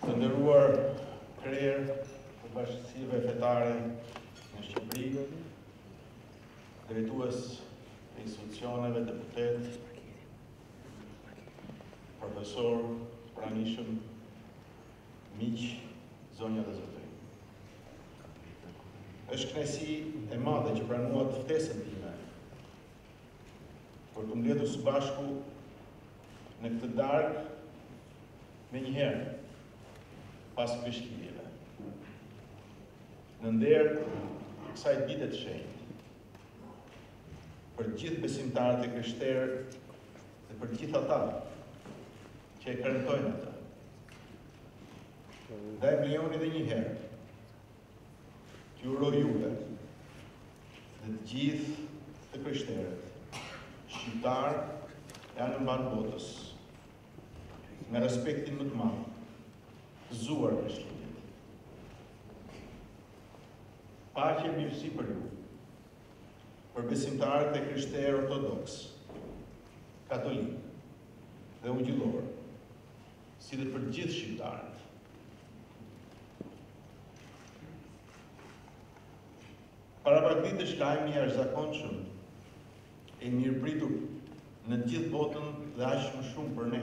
Të nderuar krerë të bashkësive fetare në Shqipëri, drejtues të institucioneve, deputetë, profesorë, pranishëm, miq, zonja dhe zotëri. Është kënaqësi e madhe që pranuat ftesën time për t'u mbledhur së bashku në këtë darkë menjëherë pas Krishtlindjeve. Në nder të kësaj dite të shenjtë, për gjithë besimtarët e krishterë dhe për gjithë ata që e kremtojnë atë, Dhe më lejoni dhe një herë, t'ju uroj juve dhe të gjithë të krishterët, shqiptarë anembanë botës, me respektin më të madh, gëzuar Krishtlindjet. Paqe e mirësi për ju, për besimtarët e krishterë ortodoksë, katolikë dhe ungjillorë, si dhe për të gjithë shqiptarët. Para pak ditësh lajmi i jashtëzakonshëm u mirëprit në të gjithë botën dhe aq më shumë për ne.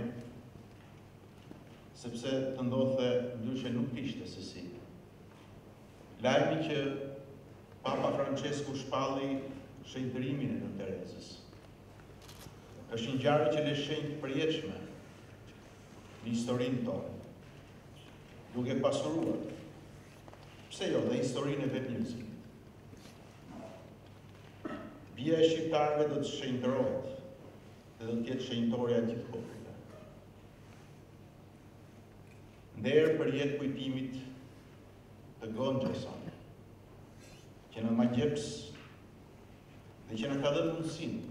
Sepse të ndodhte ndryshe nuk kishte se si. Lajmi që Papa Francesku shpalli shenjtërimin e Nënë Terezës. Është një ngjarje që lë shenjë të përjetshme në historinë tonë, duke pasuruar, pse jo, dhe historinë e vetë njerëzimit. Bija e shqiptarëve do të shenjtërohet, dhe do të jetë shenjtore e gjithë kohërave. Nder përjetë kujtimit të Gonxhes sonë, që na magjeps dhe që na ka dhënë mundësinë,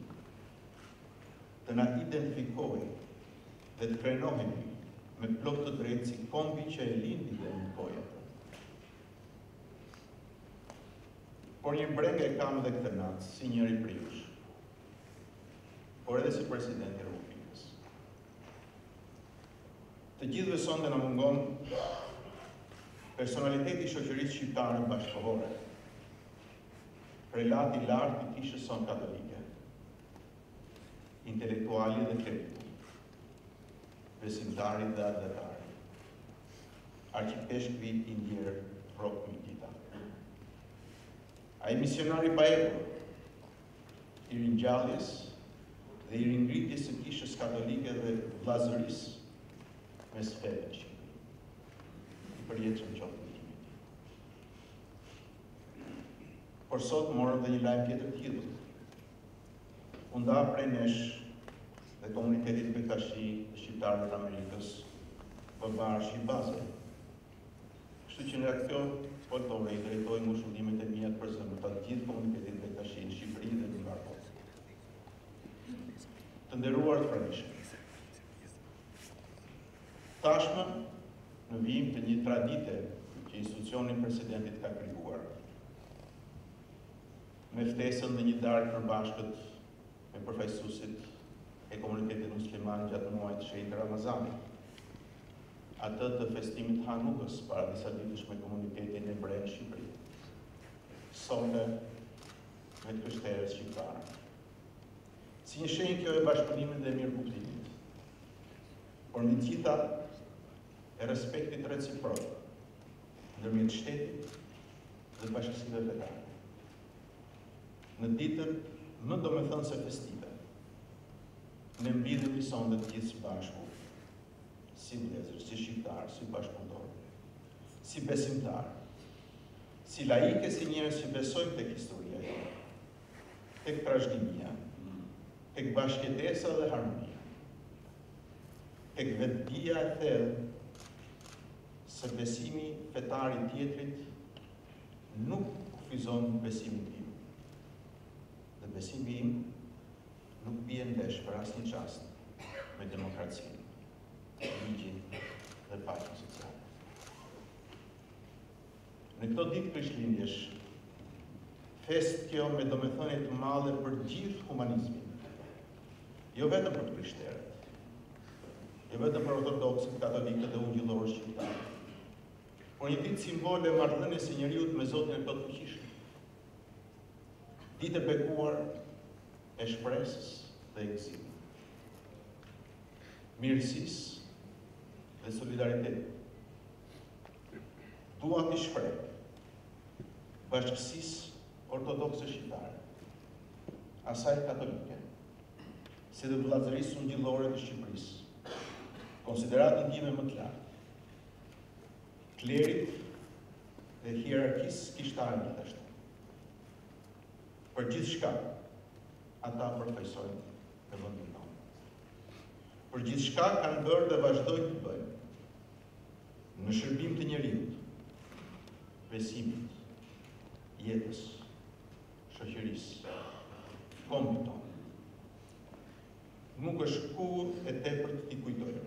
të na identifikojë dhe të krenohemi me plot të drejtë si kombi që e lindi dhe identifikoi atë. Por një brengë e kam dhe këtë natë si njëri prej jush. Por edhe si president i Republikës. Të gjithëve sonde na mungon personaliteti i shoqërisë shqiptare bashkëkohore. Prelati i lartë i kishës sonë katolike. intelektuali dhe kleriku, besimtari dhe atdhetari, arqipeshkvi i ndjerë Rrok Mirdita. Ai misionar i paepur, i ringjalljes dhe i ringritjes së kishës katolike dhe vëllazërisë mes feve. I përjetshëm qoftë kujtimi. Por sot morëm dhe një lajm tjetër të hidhur, U nda prej nesh dhe komunitetit bektashi, të shqiptarëve të Amerikës, Baba Arshi Bazaj. Kështu që nga kjo foltore i drejtoj ngushëllimet e mia të përzemërta të gjithë komunitetit bektashi në Shqipëri dhe në mbarë botë. Të nderuar të pranishëm. Tashmë në vijim të një tradite që institucioni i presidentit ka krijuar. me ftesën në një darkë të përbashkët me përfaqësuesit e komunitetit musliman gjatë muajit të shenjtë të Ramazanit, atë të festimit të Hanukës para disa ditësh me komunitetin hebre në Shqipëri, sonde me të krishterët shqiptarë. Si një shenjë kjo e bashkëpunimit dhe mirëkuptimit, por mbi të gjitha e respektit reciprok, ndërmjet shtetit dhe bashkësive fetare. Në ditët më domethënëse festive, ne mblidhemi sonde të gjithë së bashku, si vëllezër, si shqiptarë, si bashkëpunëtorë, si besimtarë, si laikë, si njerëz që besojmë tek historia jonë, tek trashëgimia, tek bashkëjetesa dhe harmonia, tek vetëdija e thellë se besimi fetar i tjetrit nuk kufizon besimin tim, dhe besimi ynë nuk bie ndesh për asnjë çast me demokracinë, ligjin dhe paqen sociale. Në këto ditë Krishtlindjesh, festë kjo me domethënie të madhe për gjithë humanizmin, jo vetëm për të krishterët, jo vetëm për ortodoksët, katolikët dhe ungjillorët shqiptarë, por një ditë simbol e marrëdhënies së njeriut me Zotin e Plotfuqishëm. Ditë e bekuar e shpresës dhe gëzimit. Mirësisë dhe solidaritetit. Dua t'i shpreh bashkësisë ortodokse shqiptare, asaj katolike, si dhe vëllazërisë ungjillore të Shqipërisë, konsideratën time më të lartë, klerit dhe hierarkisë kishtare gjithashtu. Për gjithçka ata përfaqësojnë në vendin tonë. Për gjithçka kanë bërë dhe vazhdojnë të bëjnë. Në shërbim të njeriut, besimit, jetës, shoqërisë, kombit tonë. Nuk është kurrë e tepërt t'i kujtojmë.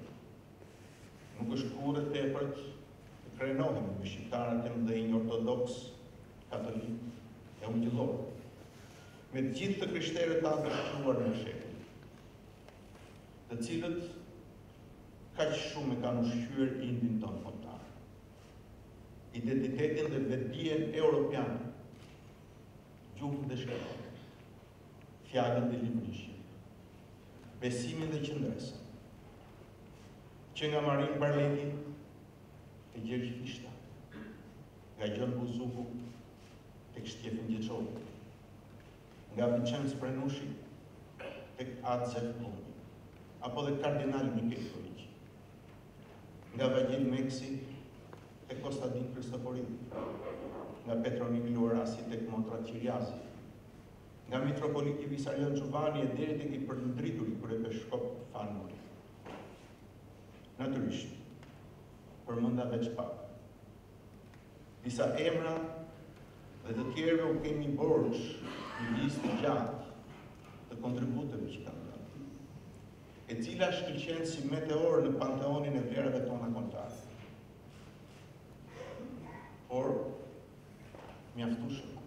Nuk është kurrë e tepërt të krenohemi me shqiptarët e mëdhenj ortodoksë, katolikë e ungjillorë. Me të gjithë të krishterët tanë të shquar në shekuj, të cilët kaq shumë e kanë ushqyer indin tonë kombëtar, identitetin dhe vetëdijen europiane, gjuhën dhe shkronjën, fjalën dhe librin shqip, besimin dhe qëndresën, që nga Marin Barleti te Gjergj Fishta, nga Gjon Buzuku tek Shtjefën Gjeçovi. nga Vinçenc Prenushi tek At Zef Pllumi, apo dhe Kardinal Mikel Koliqi, nga Vangjel Meksi tek Kostadin Kristoforidhi, nga Petro Nini Luarasi tek motrat Qiriazi, nga Mitropoliti Visarion Xhuvani e deri tek i përndrituri, kryepeshkop Fan Noli. Natyrisht, përmenda veç pak. Disa emra dhe të tjerëve u kemi borxh një listë të gjatë të kontributeve që kanë dhënë, e cila shkëlqen si meteor në panteonin e vlerave tona kombëtare. Por, mjaftueshëm.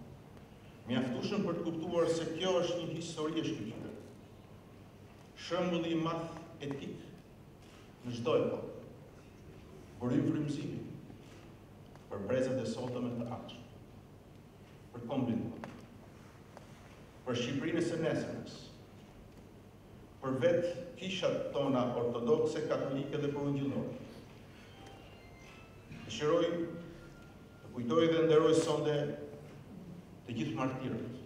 Mjaftueshëm për të kuptuar se kjo është një histori e shkëlqyer. Shembulli i madh etik Në çdo epokë, burim frymëzimi për brezat e sotëm e të ardhshëm, për kombin tonë, për Shqipërinë e së nesërmes, për vetë kishat tona ortodokse, katolike dhe për ungjillorët. Dëshiroj të kujtoj dhe nderoj sonde të gjithë martirët,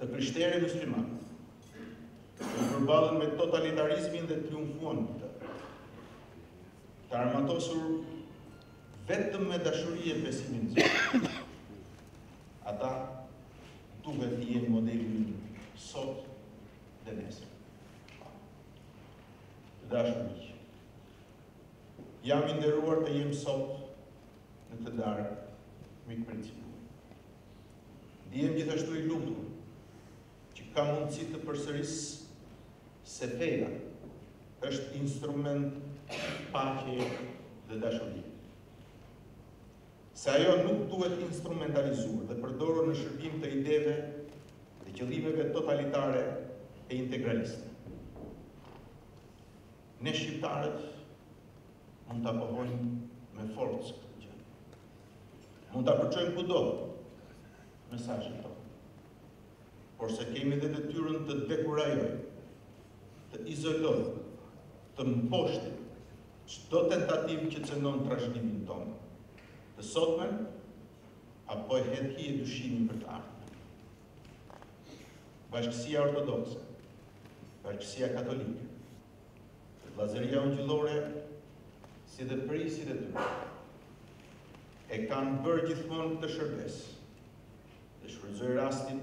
të krishterë e muslimanë, U përballën me totalitarizmin dhe triumfuan në të. Të armatosur vetëm me dashuri e besimin te Zoti. Ata duhet të jenë modeli sot dhe nesër. Të dashur një. Jam i nderuar të jem sot në këtë darkë mikpritje. Ndihem gjithashtu i lumtur që kam mundësi të përsëris se feja është instrument paqeje dhe dashurie. Se ajo nuk duhet instrumentalizuar dhe përdorur në shërbim të ideve dhe qëllimeve totalitare e integraliste. Ne shqiptarët mund ta pohojmë me forcë këtë gjë. Mund ta përçojmë kudo mesazhin tonë. porse kemi dhe detyrën të dekurajojmë, të izolojmë, të mposhtim çdo tentativë që cenon trashëgiminë tonë, të sotmen apo hedh hije dyshimi për të ardhmen. Bashkësia Ortodokse, Bashkësia Katolike, Vllazëria Ungjillore si dhe prijësit e tyre e kanë bërë gjithmonë këtë shërbesë dhe shfrytëzoj rastin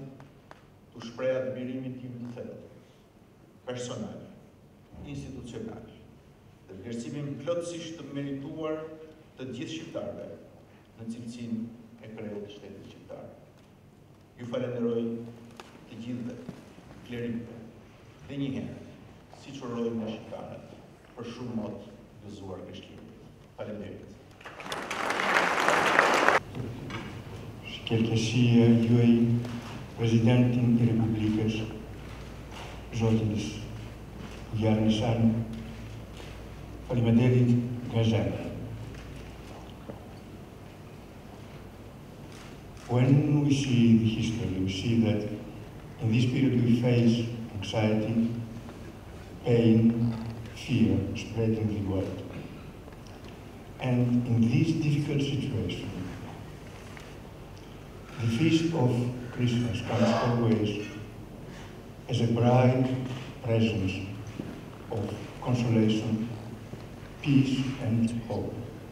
t'u shpreh admirimin tim të thellë, personal, institucional dhe vlerësimin plotësisht të merituar të gjithë shqiptarëve në cilësinë e kreut të shtetit shqiptar. Ju falenderoj të gjithëve, klerikëve, dhe njëherë, siç urojmë ne shqiptarët, për shumë mot gëzuar Krishtlindjet. Faleminderit. Shkëlqesia juaj Presidenti i Republikës, zoti Bujar Nishani, faleminderit nga zemra. When we see the history, we see that in this period we face anxiety, pain, fear spreading the world. And in this difficult situation, the feast of Christmas comes always as a bright presence of consolation peace and hope.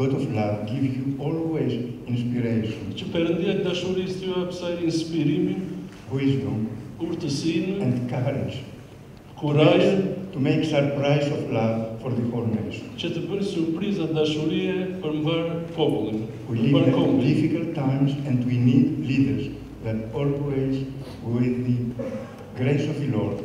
God of love give you always inspiration. Që Perëndia e dashurisë t'ju japë inspirimin, wisdom, urtësinë, and courage, kurajën, to make surprise of love for the whole nation. Që të bëni surpriza dashurie për mbarë popullin. We live in difficult times and we need leaders that always with the grace of the Lord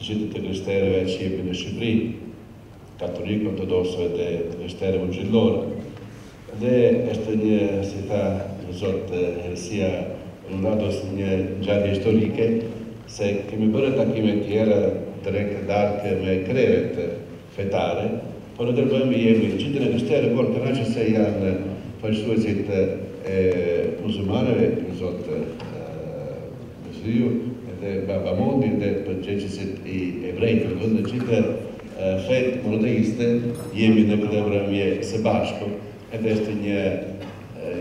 Gjithë të krishterëve që jemi në Shqipëri, katolikë, ortodoksë dhe të krishterëve ungjillorë. Dhe është një, si tha imzot Hirësia juaj, në dosë një ngjarje historike, se kemi bërë takime të tjera drekë darkë me krevet, fetare, por në këtë vend jemi gjithë të krishterët, por kënaqem se janë përfaqësuesit e muzulmanëve ky zot Mezliu edhe Baba Mondi edhe përgjegjësit i evrejtë në vend në çdo fetë monoteiste jemi në këtë mbrëmje së bashku edhe është një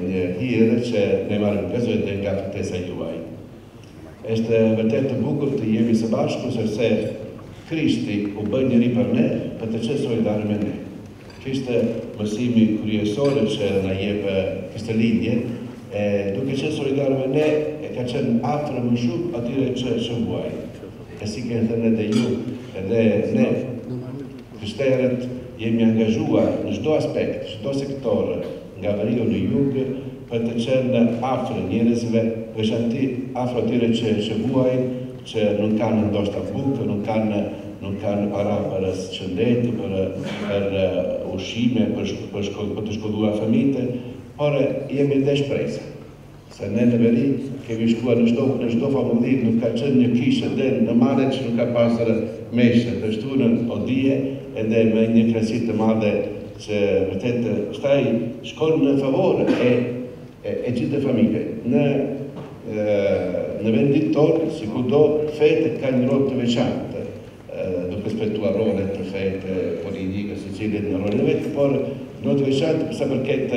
një hir që ne marrim pjesë nga ftesa juaj. Është vërtet të bukur të jemi së bashku sepse Krishti u bë njeri për ne për të qenë solidar me ne. Ky ishte mësimi kryesor që na jep Krishtlindja e duke qenë solidar me ne e ka qenë afër më shumë atyre që që vuajnë. E si keni thënë edhe ju edhe ne Krishterët jemi angazhuar në çdo aspekt, çdo sektor nga veriu në jug për të qenë afër njerëzve, veçanërisht afër atyre që që vuajnë, që nuk kanë ndoshta bukë, nuk kanë nuk kanë para për shëndet, për për ushqime, për për për të shkolluar fëmijët, por jemi dhe shpresa. Se ne në veri kemi shkuar në çdo në çdo famulli nuk ka qenë një kishë den në mare që nuk ka pasur meshë të shtunën o të diel edhe me një prezencë të madhe që vërtet pastaj shkon në favor e e gjithë familje në në vendin tonë si kudo fetë kanë një rol të veçantë duke respektuar rolet e fetë, politikës, secili në rolin e vetë, por rol të veçantë për sa përket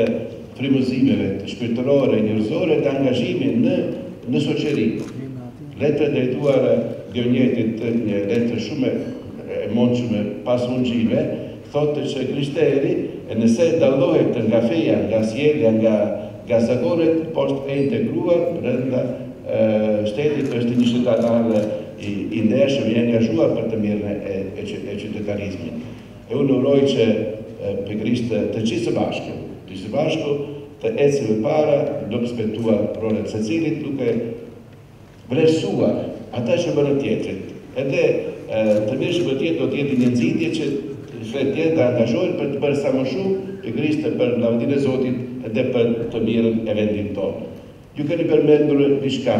frymëzimeve shpirtërore, njerëzore të angazhimit në në shoqëri. Letra e drejtuar Dionjetit, një letër shumë e moçme pas ungjijve, thotë që i krishteri nëse dallohet nga feja, nga sjellja, nga zakonet por është i integruar brenda shtetit është një qytetar i ndershëm i angazhuar për të mirën e qytetarizmit e unë uroj që pikërisht të gjithë së bashku të gjithë së bashku të ecim përpara duke respektuar rolet të secilit duke vlerësuar atë që bën tjetri, edhe të mirën që bën tjetri do të jetë një nxitje që edhe tjetri të angazhohet për të bërë sa më shumë pikërisht për lavdinë e Zotit edhe për të mirën e vendit tonë. Ju keni përmendur diçka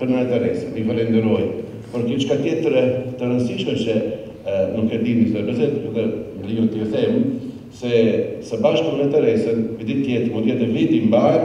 për Nënë Terezën, ju falenderoj, por ka diçka tjetër të rëndësishme që nuk e dini se pse edhe ju të them se së bashku me Nënë Terezën, vitin tjetër mund të jetë vit i mbarë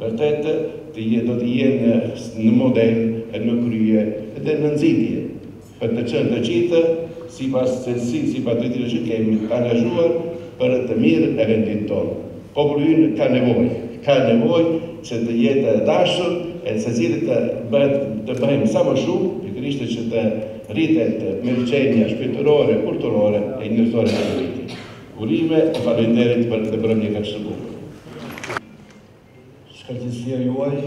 Vërtet do të jenë një model e në krye dhe në nxitje për të qenë të gjithë sipas cilësisë sipas detyrës që kemi të angazhuar për të mirën e vendit tonë. Populli ynë ka nevojë ka nevojë që të jetë dashuri e secili të bëhet të bëhemi sa më shumë pikërisht që të rritet mirëqenia shpirtërore, kulturore e njerëzore e vendit. Urime e faleminderit për këtë mbrëmje kaq të bukur. Shkëlqesia juaj,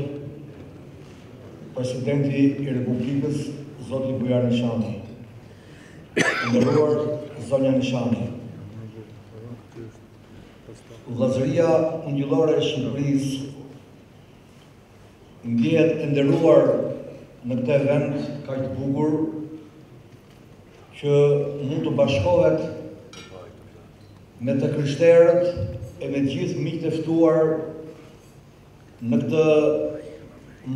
Presidenti i Republikës, Zoti Bujar Nishani. E nderuar Zonja Nishani. Vllazëria Ungjillore e Shqipërisë ndjehet e nderuar në këtë event kaq të bukur që mund të bashkohet me të krishterët e me gjithë miqtë e ftuar në këtë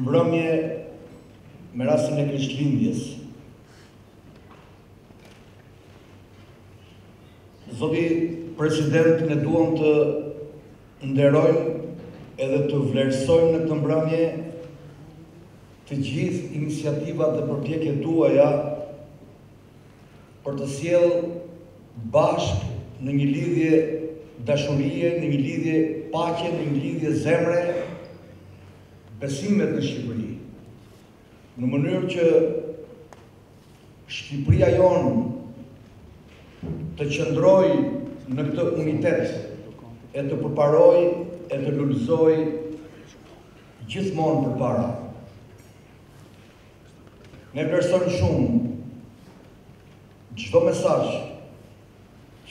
mbrëmje me rastin e Krishtlindjes. Zoti president ne duam të nderojmë edhe të vlerësojmë në këtë mbrëmje të gjithë iniciativat dhe përpjekjet tuaja për të sjellë bashkë në një lidhje dashurie, në një lidhje paqeje, në një lidhje zemre, besimet në Shqipëri, në mënyrë që Shqipëria jonë të qëndrojë në këtë unitet e të përparojë e të lulëzojë Gjithmonë përpara. Ne vlerësojmë shumë çdo mesazh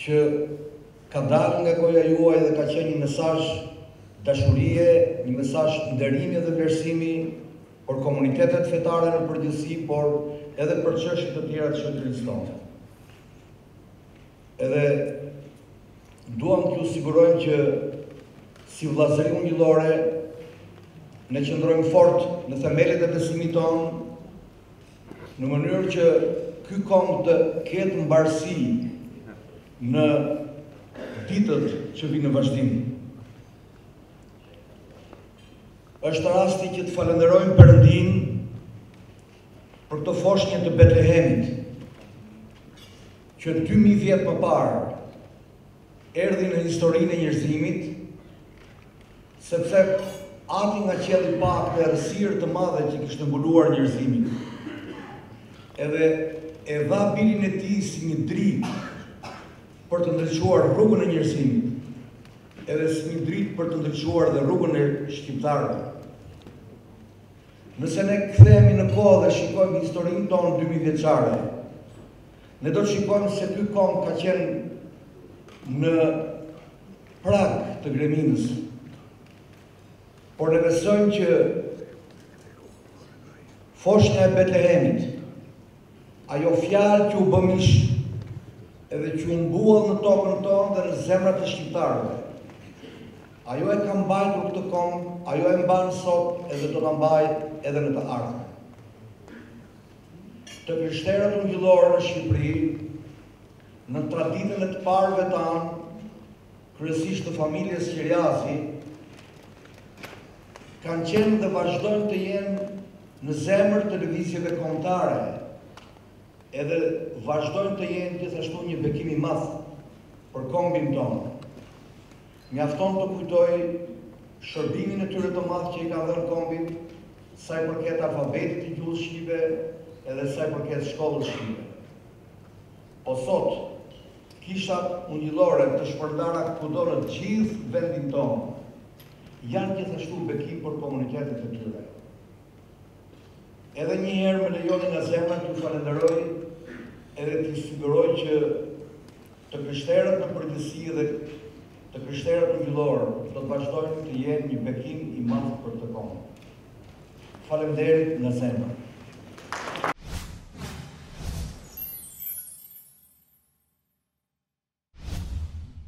që ka dalë nga goja juaj dhe ka qenë një mesazh dashurie, një mesazh nderimi dhe vlerësimi për komunitetet fetare në përgjithësi, por edhe për çështje të tjera të shoqërisë tonë. Edhe duam t'ju sigurojmë që si vllazëri ungjillore ne qëndrojmë fort në themelet e besimit tonë në mënyrë që ky komb të ketë mbarësi në ditët që vijnë në vazhdim. Është rasti që të falenderojmë Perëndinë për këtë foshnje të Betlehemit. Që dy mijë vjet më parë erdhi në historinë e njerëzimit, sepse ati nga qielli pa këtë errësirë të madhe që kishte mbuluar njerëzimin. Edhe e dha birin e tij si një dritë për të ndriçuar rrugën e njerëzimit, edhe si një dritë për të ndriçuar dhe rrugën e shqiptarëve. Nëse ne kthehemi në kohë dhe shikojmë historinë tonë 2000 vjeçare, Ne do të shikojmë se ky komb ka qenë në prag të greminës, por ne besojmë që foshnja e Betlehemit, ajo fjalë që u bë mish edhe që u mbuall në tokën tonë dhe në zemrat e shqiptarëve, ajo e ka mbajtur këtë komb, ajo e mban sot edhe do ta mbajë edhe në të ardhmen. të krishterët ungjillorë në Shqipëri, në traditën e të parëve tanë, kryesisht të familjes Qirjazi, kanë qenë dhe vazhdojnë të jenë në zemër të lëvizjeve kombëtare, edhe vazhdojnë të jenë gjithashtu një bekim i madh për kombin tonë. Mjafton të kujtoj shërbimin e tyre të madh që i kanë dhënë kombit, sa i përket alfabetit të gjuhës shqipe edhe sa i përket shkollës shqipe. Po sot, kishat ungjillore të shpërndara kudo në gjithë vendin tonë, janë gjithashtu bekim për komunitetet e tyre. Edhe një herë më lejoni nga zemra t'ju falënderoj edhe t'ju siguroj që të krishterët në përgjithësi dhe të krishterët ungjillorë do të vazhdojnë të jenë një bekim i madh për këtë komb. Faleminderit nga zemra.